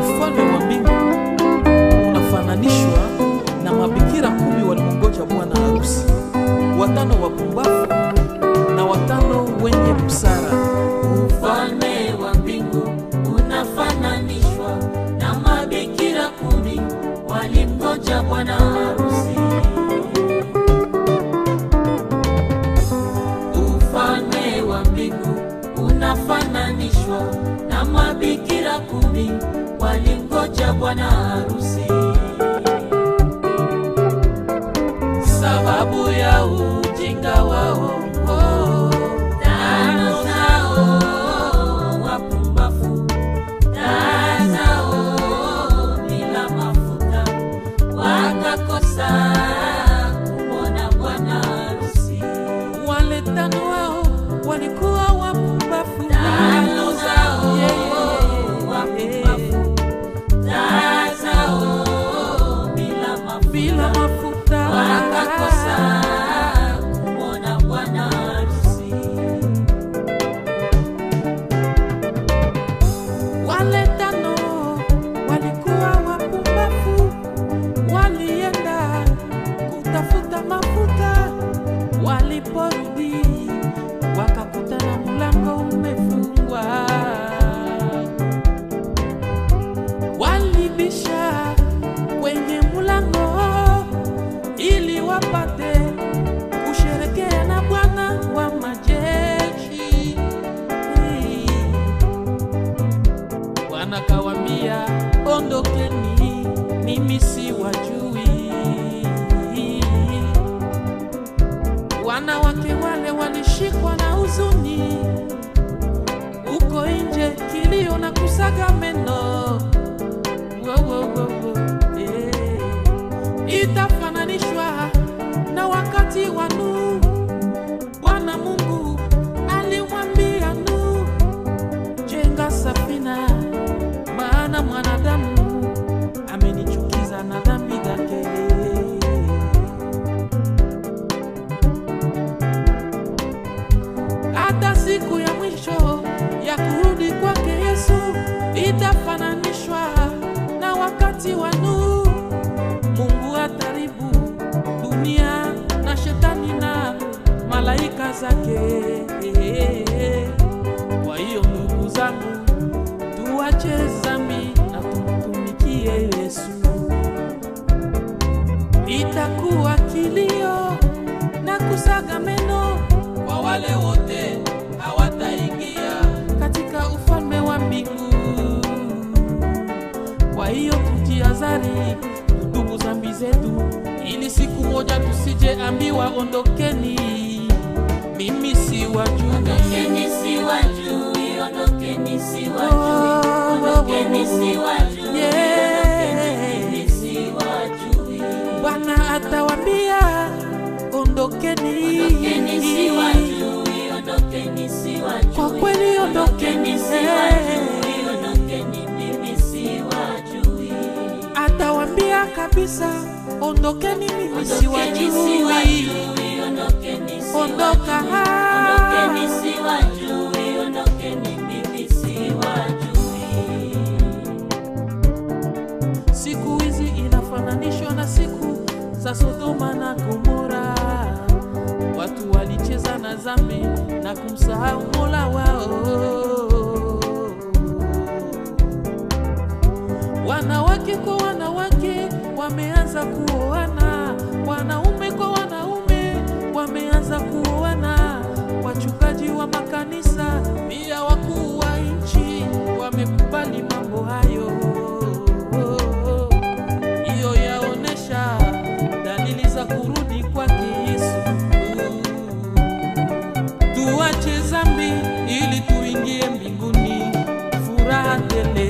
Ufalme wa mbingu unafananishwa na mabikira kumi walimngoja bwana harusi, watano wapumbavu mabikira walingoja bwana harusi. Sababu ya ujinga wao oh, tano mafuta, wakakosa bwana harusi. Wale tano wao walikuwa Walibisha kwenye mlango ili wapate kusherekea na Bwana wa majeshi. Bwana kawambia, ondokeni, mimi si wajui. Siku ya mwisho ya kurudi kwake Yesu itafananishwa na wakati wa Nuhu. Mungu ataribu dunia na shetani na malaika zake. Kwa hiyo ndugu zangu, tuache zambi na tumtumikie Yesu. Itakuwa kilio tujiazari, ndugu zambi zetu, ili siku moja tusije ambiwa ondokeni, mimi si wajui. Ondokeni si wajui, ondokeni si wajui, ondokeni si wajui, kabisa ondokeni, mimi siwajui. Ondoka. Siku hizi inafananishwa na siku za Sodoma na Gomora. Watu walicheza na zambi na kumsahau Mola wao. Wanawake kwa wanawake wameanza kuoana, wanaume kwa wanaume wameanza kuoana, wachungaji wa makanisa pia wakuu wa nchi wamekubali mambo hayo. Hiyo yaonesha dalili za kurudi kwake Yesu. Tuache zambi ili tuingie mbinguni furaha tele.